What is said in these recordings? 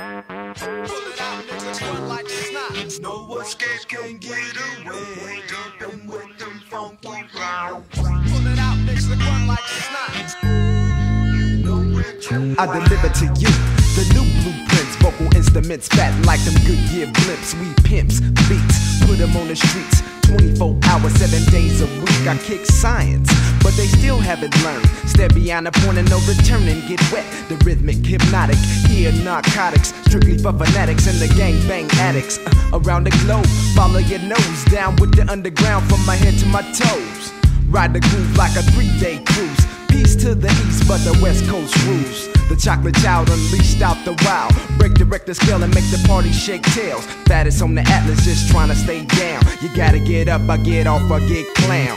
Pull it out, niggas run like snot. No escape can get away. Jumping with them funky rounds. Pull it out, niggas run like. Nowhere to I deliver to you the new blueprints, vocal instruments, fat like them Goodyear blimps. We pimps, beats, put them on the streets. 24 hours, 7 days a week. I kick science, but they still haven't learned. Step beyond the point of no return and get wet. The rhythmic, hypnotic, here narcotics, strictly for fanatics and the gang bang addicts. Uh, around the globe, follow your nose down with the underground from my head to my toes. Ride the groove like a three day cruise. Peace to the east, but the west coast rules. The chocolate child unleashed out the wild. Break the Richter scale and make the party shake tails. Fattest on the atlas, just trying to stay down. You gotta get up, I get off, I get clown.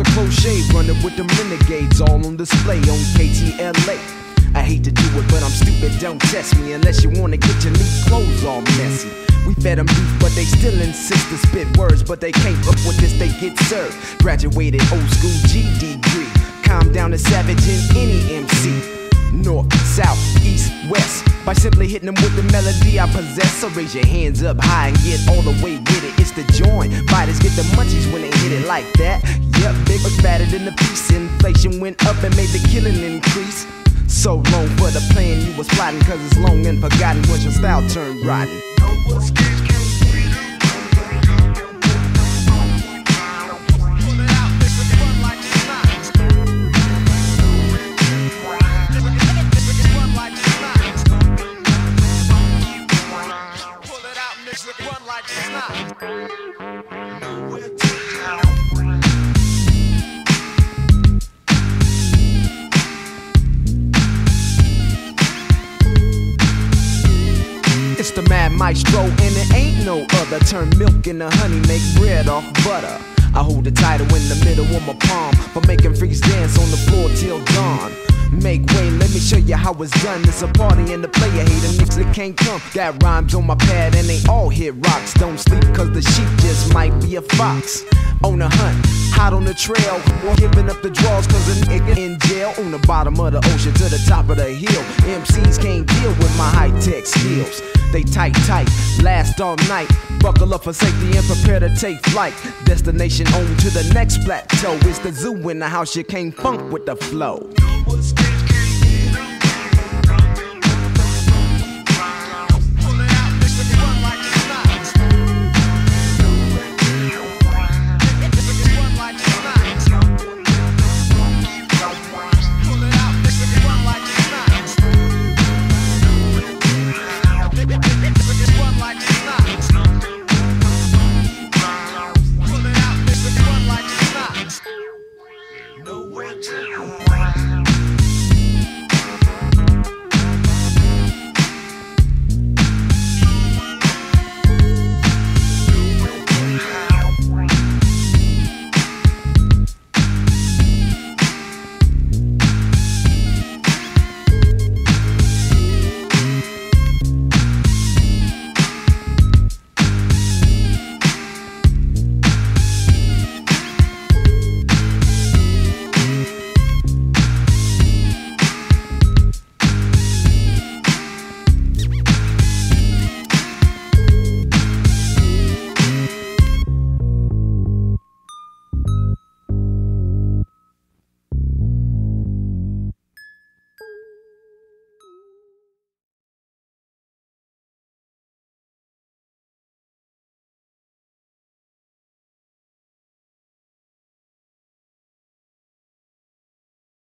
Across a shave running with them renegades all on display on KTLA. I hate to do it, but I'm stupid, don't test me unless you wanna get your new clothes all messy. We fed them beef, but they still insist to spit words, but they can't up with this, they get served. Graduated old school G degree. Calm down the savage in any MC. North, south, east, west. By simply hitting them with the melody I possess. So raise your hands up high and get all the way with it. It's the joint. Fighters get the munchies when they hit it like that. Yep, big was fatter than the piece. Inflation went up and made the killing increase. So long for the plan you was plotting, cause it's long and forgotten once your style turned rotten. The mad maestro, and it ain't no other. Turn milk into honey, make bread off butter. I hold the title in the middle of my palm for making freaks dance on the floor till dawn. Make way, let me show you how it's done. It's a party and the player hate them niggas that can't come. Got rhymes on my pad and they all hit rocks. Don't sleep cause the sheep just might be a fox. On the hunt, hot on the trail. or Giving up the draws cause a nigga in jail. On the bottom of the ocean to the top of the hill. MCs can't deal with my high tech skills. They tight, tight, last all night. Buckle up for safety and prepare to take flight. Destination on to the next plateau. It's the zoo in the house, you can't funk with the flow.